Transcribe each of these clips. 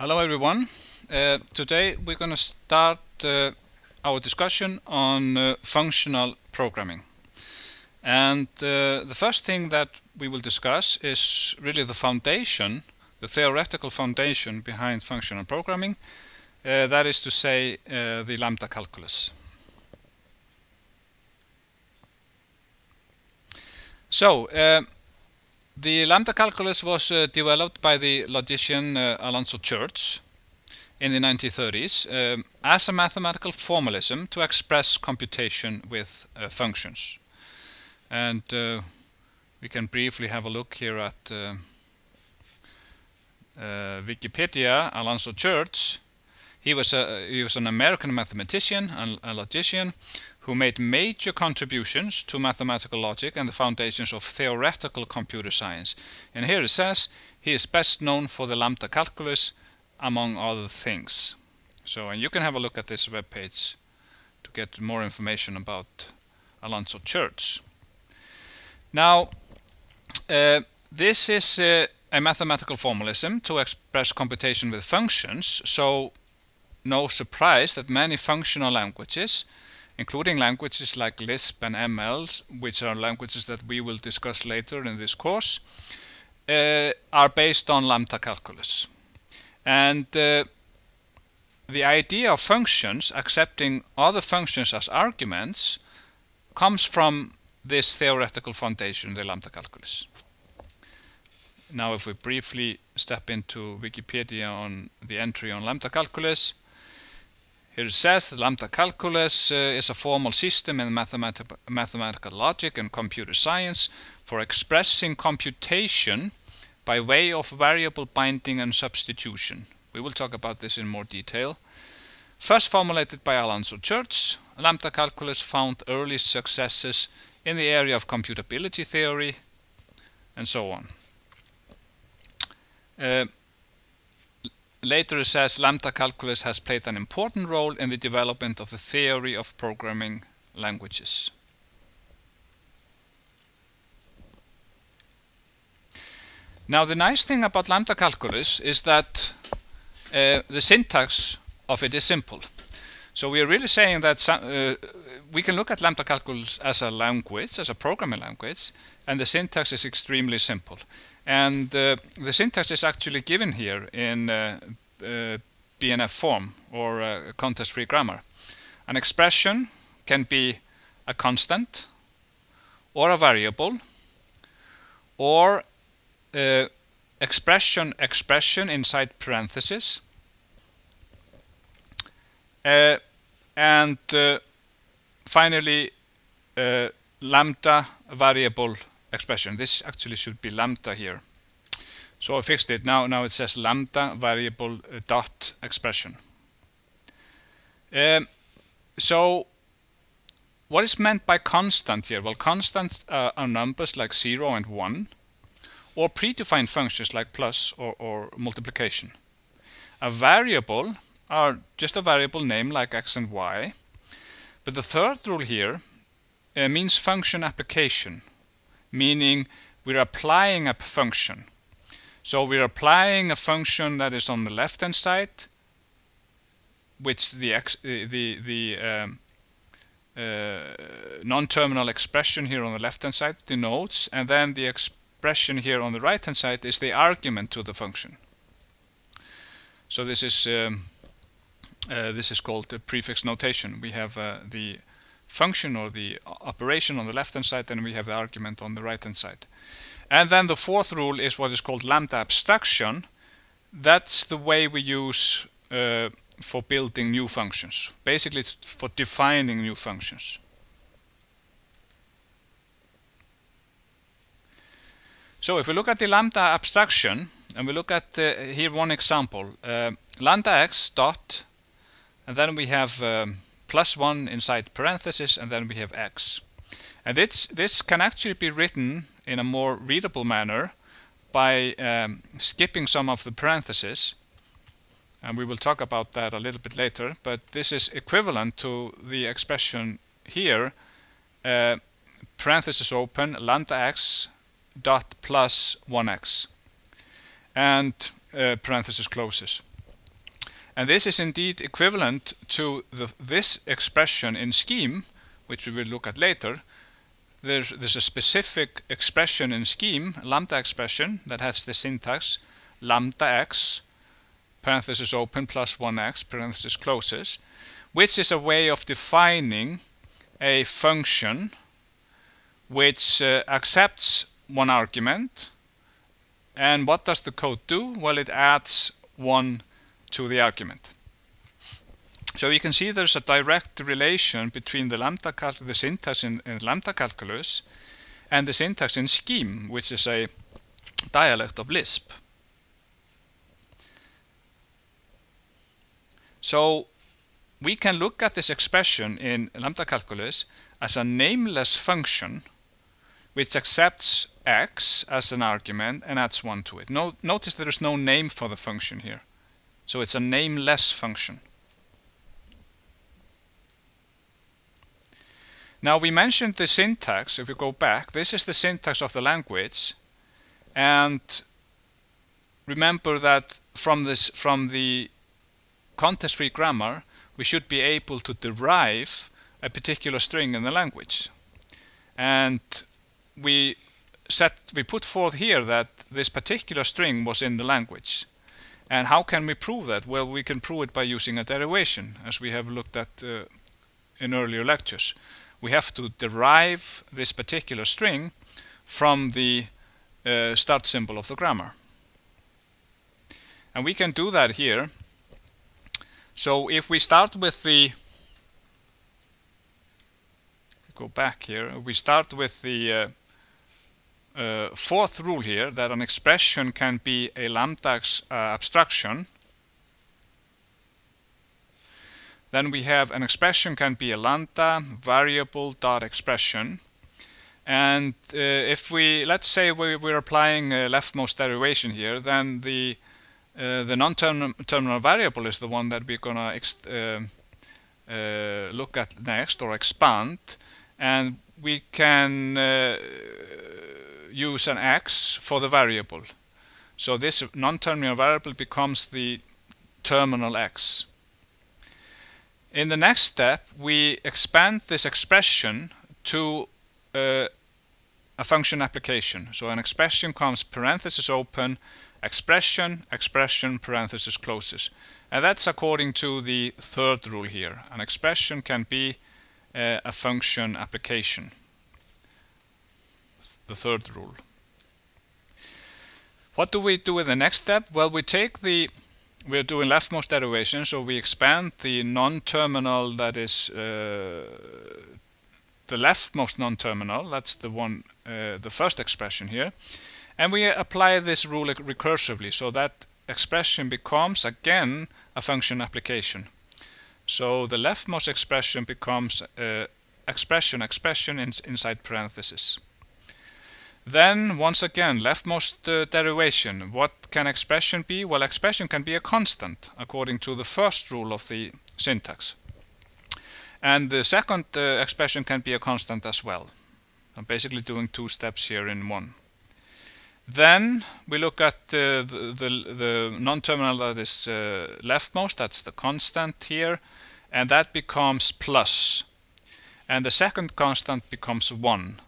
Hello everyone. Uh, today we're going to start uh, our discussion on uh, functional programming. And uh, the first thing that we will discuss is really the foundation, the theoretical foundation behind functional programming. Uh, that is to say, uh, the lambda calculus. So, the lambda calculus was uh, developed by the logician uh, Alonzo Church in the 1930s um, as a mathematical formalism to express computation with uh, functions. And uh, we can briefly have a look here at uh, uh, Wikipedia, Alonzo Church. He was, a, he was an American mathematician and logician who made major contributions to mathematical logic and the foundations of theoretical computer science. And here it says he is best known for the lambda calculus, among other things. So, and you can have a look at this webpage to get more information about Alonzo Church. Now, uh, this is uh, a mathematical formalism to express computation with functions, so no surprise that many functional languages including languages like Lisp and ML, which are languages that we will discuss later in this course, uh, are based on lambda calculus. And uh, the idea of functions accepting other functions as arguments comes from this theoretical foundation, the lambda calculus. Now if we briefly step into Wikipedia on the entry on lambda calculus, it says that lambda calculus uh, is a formal system in mathematic mathematical logic and computer science for expressing computation by way of variable binding and substitution. We will talk about this in more detail. First formulated by Alonzo Church, lambda calculus found early successes in the area of computability theory and so on. Uh, Later it says lambda calculus has played an important role in the development of the theory of programming languages. Now the nice thing about lambda calculus is that uh, the syntax of it is simple. So we are really saying that uh, we can look at lambda calculus as a language, as a programming language, and the syntax is extremely simple. And uh, the syntax is actually given here in uh, uh, BNF form or uh, context-free grammar. An expression can be a constant or a variable or uh, expression expression inside parentheses uh, and uh, finally uh, lambda variable expression. This actually should be lambda here. So I fixed it. Now, now it says lambda variable uh, dot expression. Um, so what is meant by constant here? Well, constants uh, are numbers like 0 and 1, or predefined functions like plus or, or multiplication. A variable are just a variable name like x and y. But the third rule here uh, means function application, meaning we're applying a function. So we're applying a function that is on the left hand side, which the ex the the um, uh, non-terminal expression here on the left hand side denotes, and then the expression here on the right hand side is the argument to the function. So this is um, uh, this is called the prefix notation. We have uh, the function or the operation on the left hand side and we have the argument on the right hand side. And then the fourth rule is what is called lambda abstraction. That's the way we use uh, for building new functions. Basically it's for defining new functions. So if we look at the lambda abstraction and we look at uh, here one example, uh, lambda x dot and then we have um, plus 1 inside parentheses and then we have x. And this, this can actually be written in a more readable manner by um, skipping some of the parentheses. And we will talk about that a little bit later. But this is equivalent to the expression here, uh, parentheses open, lambda x dot plus 1x. And uh, parenthesis closes. And this is indeed equivalent to the, this expression in scheme, which we will look at later. There's, there's a specific expression in scheme, lambda expression, that has the syntax lambda x, parenthesis open, plus 1x, parenthesis closes, which is a way of defining a function which uh, accepts one argument. And what does the code do? Well, it adds one to the argument. So you can see there's a direct relation between the lambda the syntax in, in lambda calculus and the syntax in scheme, which is a dialect of Lisp. So we can look at this expression in lambda calculus as a nameless function which accepts x as an argument and adds 1 to it. No, notice there is no name for the function here. So it's a nameless function. Now we mentioned the syntax, if we go back, this is the syntax of the language and remember that from this from the context-free grammar we should be able to derive a particular string in the language. And we set we put forth here that this particular string was in the language. And how can we prove that? Well, we can prove it by using a derivation, as we have looked at uh, in earlier lectures. We have to derive this particular string from the uh, start symbol of the grammar. And we can do that here. So if we start with the go back here, we start with the uh, uh, fourth rule here that an expression can be a lambda uh, abstraction. Then we have an expression can be a lambda variable dot expression. And uh, if we, let's say we, we're applying a leftmost derivation here, then the uh, the non-terminal variable is the one that we're gonna uh, uh, look at next or expand, and we can use an x for the variable. So this non-terminal variable becomes the terminal x. In the next step, we expand this expression to uh, a function application. So an expression comes parenthesis open, expression, expression, parenthesis closes. And that's according to the third rule here. An expression can be uh, a function application the third rule. What do we do in the next step? Well, we take the, we're doing leftmost derivation, so we expand the non-terminal that is uh, the leftmost non-terminal, that's the one, uh, the first expression here, and we apply this rule recursively, so that expression becomes again a function application. So the leftmost expression becomes uh, expression expression in, inside parentheses. Then, once again, leftmost uh, derivation. What can expression be? Well, expression can be a constant, according to the first rule of the syntax. And the second uh, expression can be a constant as well. I'm basically doing two steps here in one. Then we look at uh, the, the, the non-terminal that is uh, leftmost, that's the constant here, and that becomes plus. And the second constant becomes 1.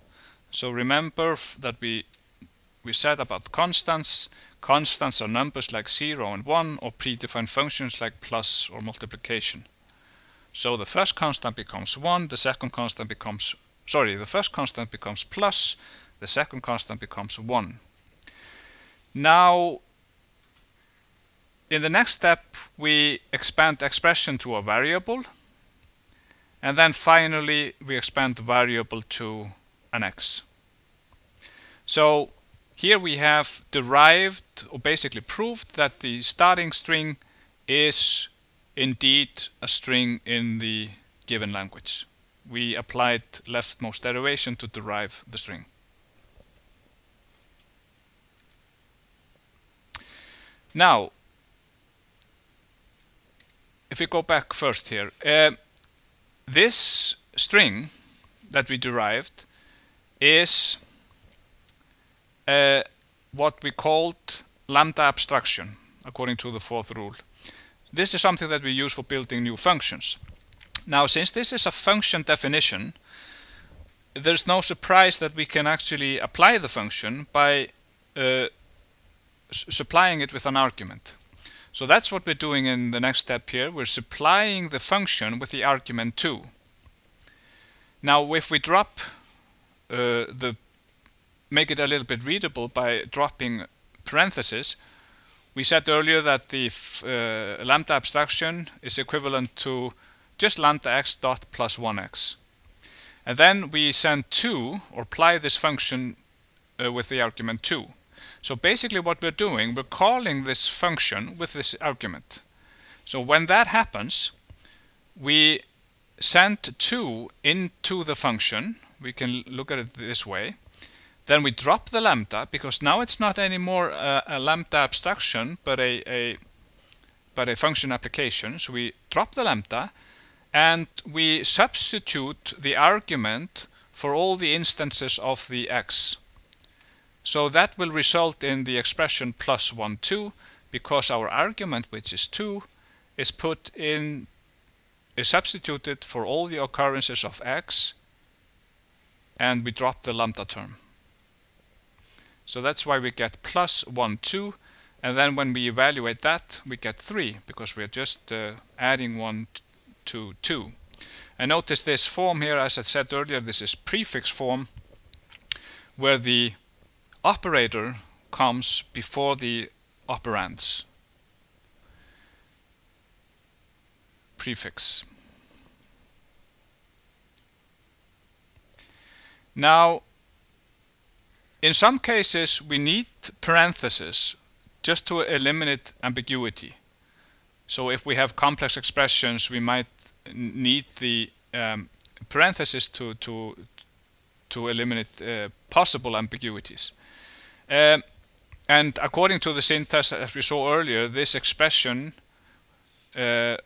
So remember that we we said about constants. Constants are numbers like 0 and 1 or predefined functions like plus or multiplication. So the first constant becomes 1, the second constant becomes, sorry, the first constant becomes plus, the second constant becomes 1. Now, in the next step, we expand expression to a variable, and then finally we expand the variable to an x. So here we have derived or basically proved that the starting string is indeed a string in the given language. We applied leftmost derivation to derive the string. Now, if we go back first here, uh, this string that we derived is uh, what we called lambda abstraction according to the fourth rule. this is something that we use for building new functions. Now, since this is a function definition, there's no surprise that we can actually apply the function by uh, supplying it with an argument. So that's what we're doing in the next step here. We're supplying the function with the argument 2. Now if we drop the make it a little bit readable by dropping parentheses, we said earlier that the uh, lambda abstraction is equivalent to just lambda x dot plus 1x. And then we send 2 or apply this function uh, with the argument 2. So basically what we're doing, we're calling this function with this argument. So when that happens, we send 2 into the function. We can look at it this way. Then we drop the lambda because now it's not anymore a, a lambda abstraction but a, a but a function application. So we drop the lambda and we substitute the argument for all the instances of the x. So that will result in the expression plus 1, 2, because our argument, which is 2, is put in, is substituted for all the occurrences of x, and we drop the lambda term. So that's why we get plus 1, 2, and then when we evaluate that, we get 3, because we're just uh, adding 1 to 2. And notice this form here, as I said earlier, this is prefix form, where the operator comes before the operands. Prefix. Now, in some cases, we need parentheses just to eliminate ambiguity. So if we have complex expressions, we might need the um, parentheses to, to, to eliminate uh, possible ambiguities. Um, and according to the syntax as we saw earlier, this expression uh,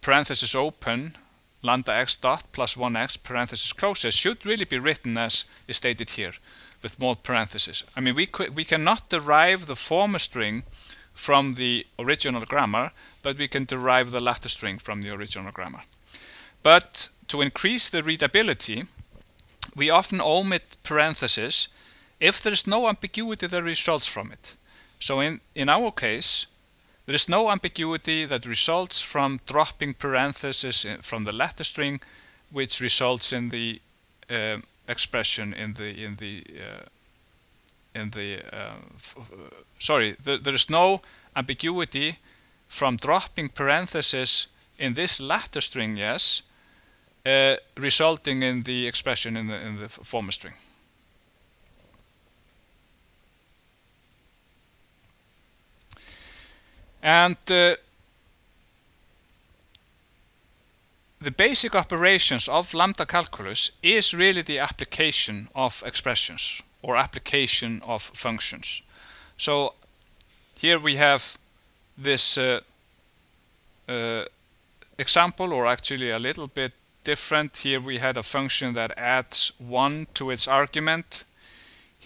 parenthesis open lambda x dot plus 1x parenthesis closes should really be written as is stated here with more parentheses. I mean, we, could, we cannot derive the former string from the original grammar, but we can derive the latter string from the original grammar. But to increase the readability, we often omit parentheses if there is no ambiguity that results from it. So in, in our case, there is no ambiguity that results from dropping parentheses from the latter string, which results in the uh, expression in the in the uh, in the uh, sorry. The, there is no ambiguity from dropping parentheses in this latter string, yes, uh, resulting in the expression in the in the former string. And uh, the basic operations of lambda calculus is really the application of expressions or application of functions. So here we have this uh, uh, example or actually a little bit different. Here we had a function that adds 1 to its argument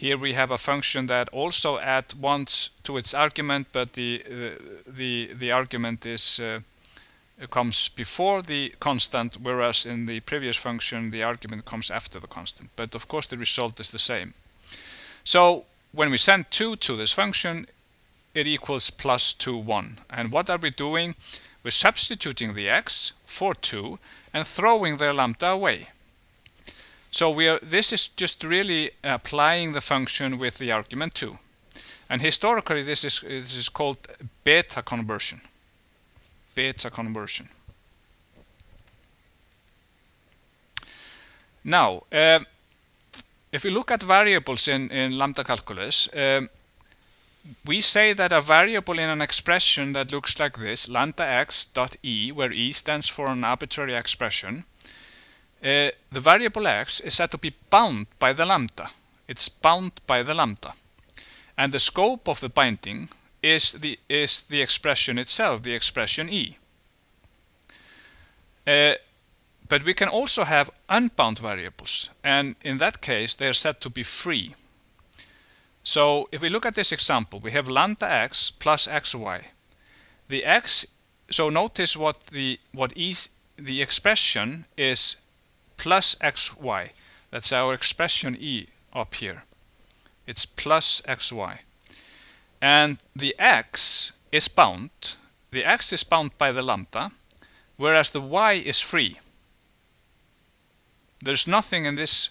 here we have a function that also adds once to its argument, but the uh, the the argument is uh, comes before the constant, whereas in the previous function the argument comes after the constant. But of course the result is the same. So when we send 2 to this function, it equals plus 2, 1. And what are we doing? We're substituting the x for 2 and throwing the lambda away. So we are, this is just really applying the function with the argument 2. And historically this is, this is called beta conversion. Beta conversion. Now, uh, if we look at variables in, in lambda calculus, um, we say that a variable in an expression that looks like this, lambda x dot e, where e stands for an arbitrary expression, uh, the variable x is said to be bound by the lambda. It's bound by the lambda. And the scope of the binding is the, is the expression itself, the expression e. Uh, but we can also have unbound variables, and in that case they are said to be free. So if we look at this example, we have lambda x plus xy. the x so notice what the what is the expression is plus xy. That's our expression e up here. It's plus xy. And the x is bound. The x is bound by the lambda whereas the y is free. There's nothing in this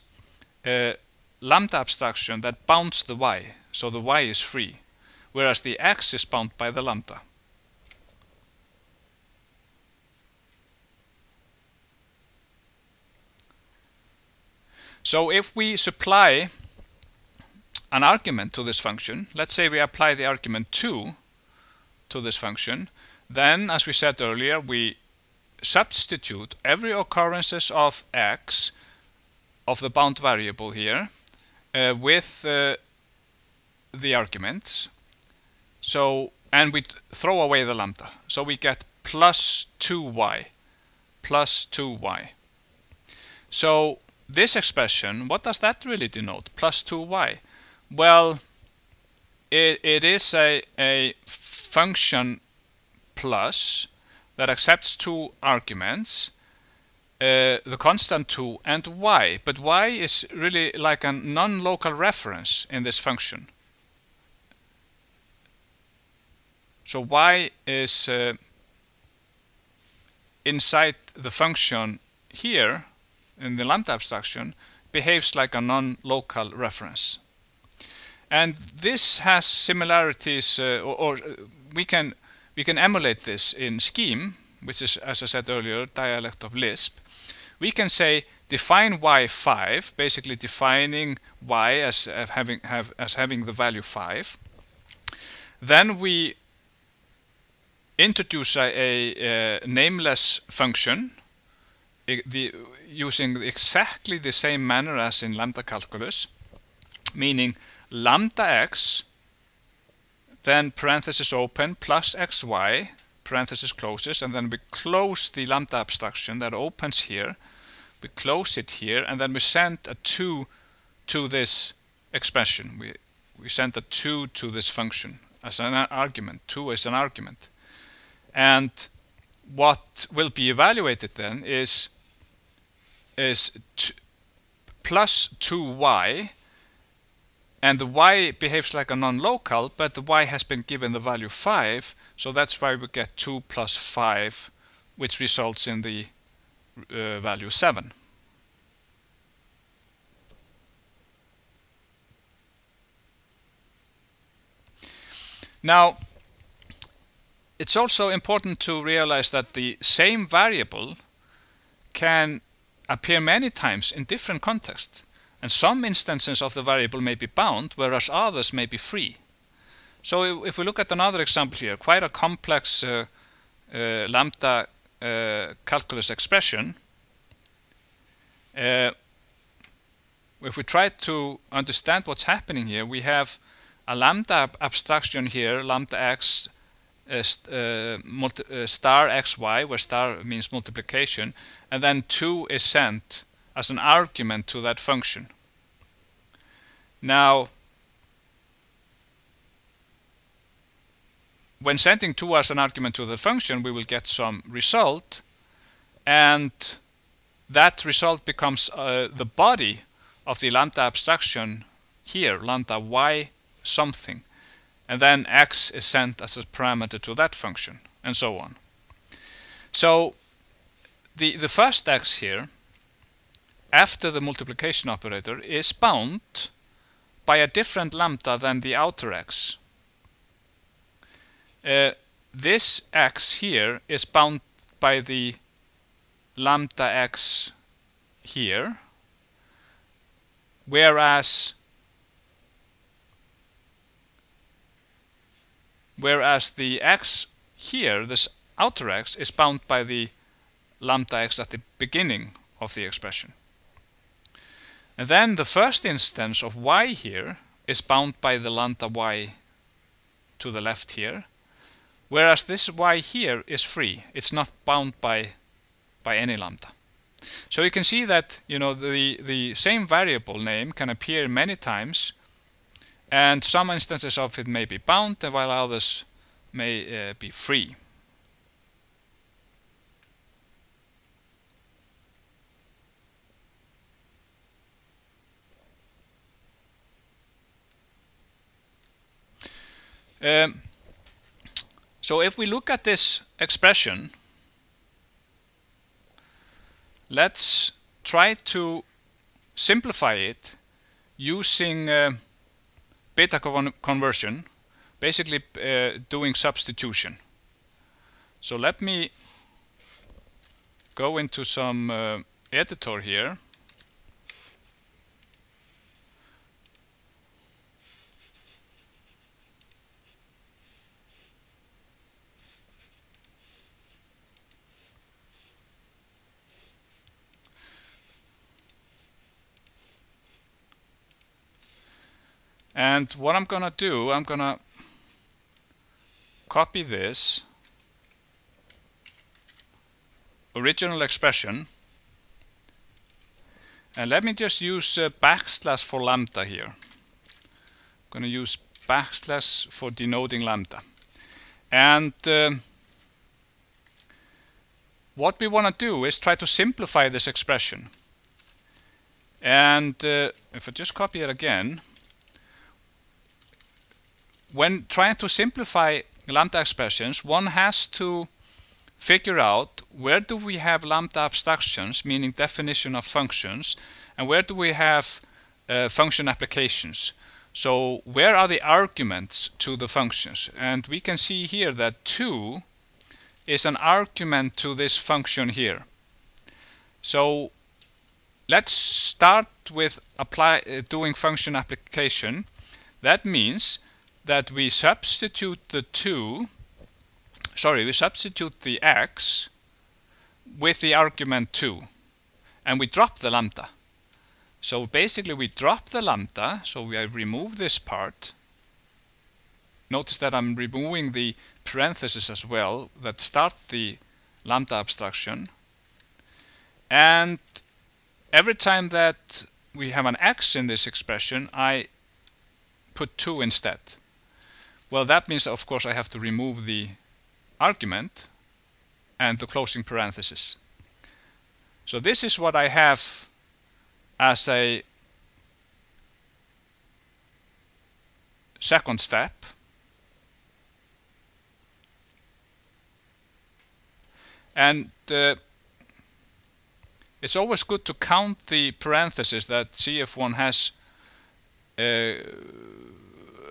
uh, lambda abstraction that bounds the y so the y is free whereas the x is bound by the lambda So if we supply an argument to this function, let's say we apply the argument 2 to this function, then as we said earlier, we substitute every occurrences of x of the bound variable here uh, with uh, the arguments. So and we throw away the lambda. So we get plus 2y plus 2y. So this expression, what does that really denote? Plus 2y. Well, it, it is a, a function plus that accepts two arguments, uh, the constant 2 and y. But y is really like a non-local reference in this function. So y is uh, inside the function here in the lambda abstraction behaves like a non-local reference. And this has similarities, uh, or, or, uh, we can we can emulate this in Scheme, which is, as I said earlier, dialect of Lisp. We can say define y5, basically defining y as having have as having the value 5. Then we introduce a, a, a nameless function the, using exactly the same manner as in lambda calculus, meaning lambda x, then parenthesis open, plus xy, parenthesis closes, and then we close the lambda abstraction that opens here, we close it here, and then we send a 2 to this expression. We, we send a 2 to this function as an argument. 2 is an argument. And what will be evaluated then is is plus 2y and the y behaves like a non-local but the y has been given the value 5 so that's why we get 2 plus 5 which results in the uh, value 7. Now it's also important to realize that the same variable can appear many times in different contexts, and some instances of the variable may be bound, whereas others may be free. So if we look at another example here, quite a complex uh, uh, lambda uh, calculus expression, uh, if we try to understand what's happening here, we have a lambda abstraction here, lambda x uh, uh, star xy, where star means multiplication, and then 2 is sent as an argument to that function. Now, when sending 2 as an argument to the function, we will get some result, and that result becomes uh, the body of the lambda abstraction here, lambda y something and then x is sent as a parameter to that function, and so on. So the, the first x here, after the multiplication operator, is bound by a different lambda than the outer x. Uh, this x here is bound by the lambda x here, whereas whereas the x here, this outer x, is bound by the lambda x at the beginning of the expression. And then the first instance of y here is bound by the lambda y to the left here, whereas this y here is free. It's not bound by by any lambda. So you can see that you know the the same variable name can appear many times and some instances of it may be bound while others may uh, be free. Um, so if we look at this expression, let's try to simplify it using uh, beta con conversion, basically uh, doing substitution. So let me go into some uh, editor here And what I'm gonna do, I'm gonna copy this original expression and let me just use uh, backslash for lambda here. I'm going to use backslash for denoting lambda. And uh, what we want to do is try to simplify this expression. And uh, if I just copy it again, when trying to simplify lambda expressions, one has to figure out where do we have lambda abstractions, meaning definition of functions, and where do we have uh, function applications. So where are the arguments to the functions? And we can see here that 2 is an argument to this function here. So let's start with apply uh, doing function application. That means that we substitute the 2 sorry we substitute the x with the argument 2 and we drop the lambda. So basically we drop the lambda so we remove this part. Notice that I'm removing the parentheses as well that start the lambda abstraction. And every time that we have an x in this expression I put 2 instead well, that means, of course, I have to remove the argument and the closing parenthesis. So this is what I have as a second step. And uh, it's always good to count the parentheses that see if one has uh,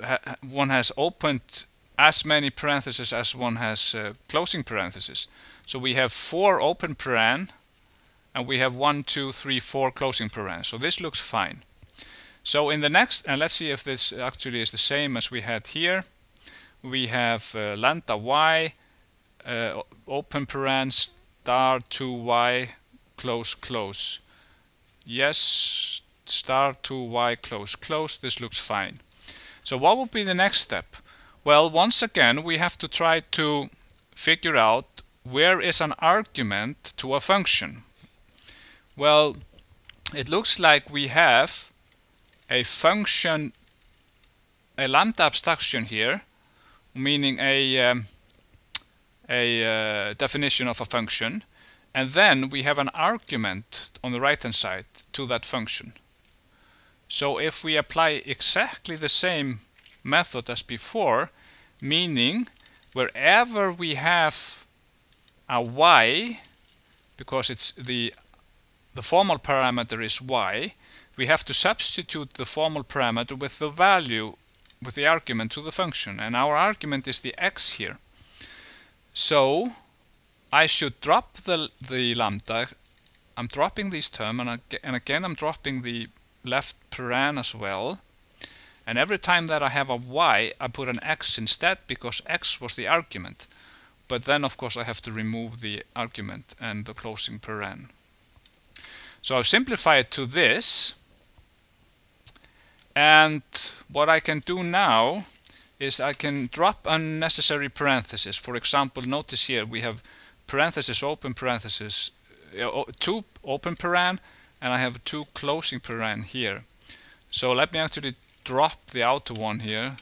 ha one has opened as many parentheses as one has uh, closing parentheses. So we have four open paren and we have one, two, three, four closing paren. So this looks fine. So in the next, and let's see if this actually is the same as we had here. We have uh, lambda y, uh, open paren, star 2y, close, close. Yes, star 2y, close, close. This looks fine. So what would be the next step? Well, once again, we have to try to figure out where is an argument to a function. Well, it looks like we have a function, a lambda abstraction here, meaning a, um, a uh, definition of a function, and then we have an argument on the right hand side to that function. So if we apply exactly the same method as before, meaning wherever we have a y, because it's the the formal parameter is y, we have to substitute the formal parameter with the value, with the argument to the function. And our argument is the x here. So I should drop the, the lambda. I'm dropping this term, and, I, and again I'm dropping the left paren as well. And every time that I have a y, I put an x instead because x was the argument. But then, of course, I have to remove the argument and the closing paren. So I've simplified to this. And what I can do now is I can drop unnecessary parentheses. For example, notice here we have parentheses, open parentheses, uh, two open paren and I have two closing paren here. So let me actually drop the outer one here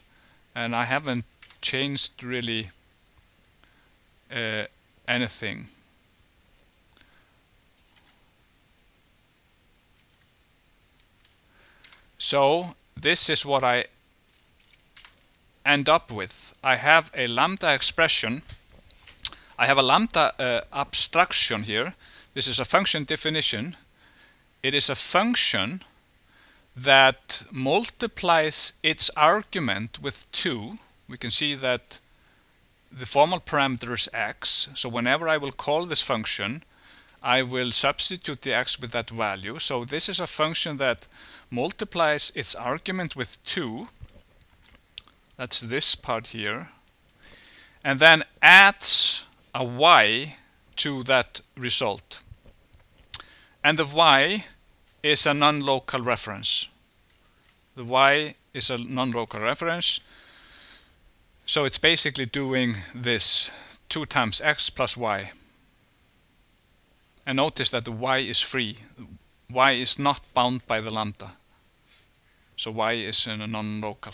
and I haven't changed really uh, anything. So this is what I end up with? I have a lambda expression. I have a lambda uh, abstraction here. This is a function definition. It is a function that multiplies its argument with 2. We can see that the formal parameter is x. So whenever I will call this function, I will substitute the x with that value. So this is a function that multiplies its argument with 2. That's this part here. And then adds a y to that result. And the y is a non-local reference. The y is a non-local reference. So it's basically doing this 2 times x plus y. And notice that the y is free. y is not bound by the lambda. So y is in a non-local.